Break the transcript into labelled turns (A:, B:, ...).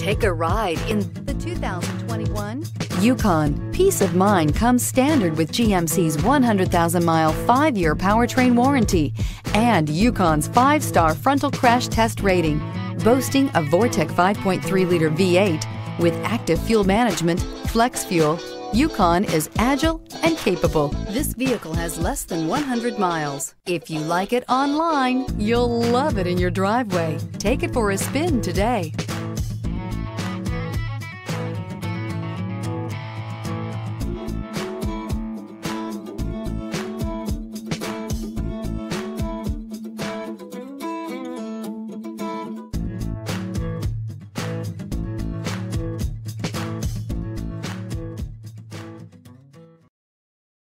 A: Take a ride in the 2021 Yukon. Peace of mind comes standard with GMC's 100,000-mile, five-year powertrain warranty and Yukon's five-star frontal crash test rating, boasting a Vortec 5.3-liter V8 with active fuel management, flex fuel, Yukon is agile and capable. This vehicle has less than 100 miles. If you like it online, you'll love it in your driveway. Take it for a spin today.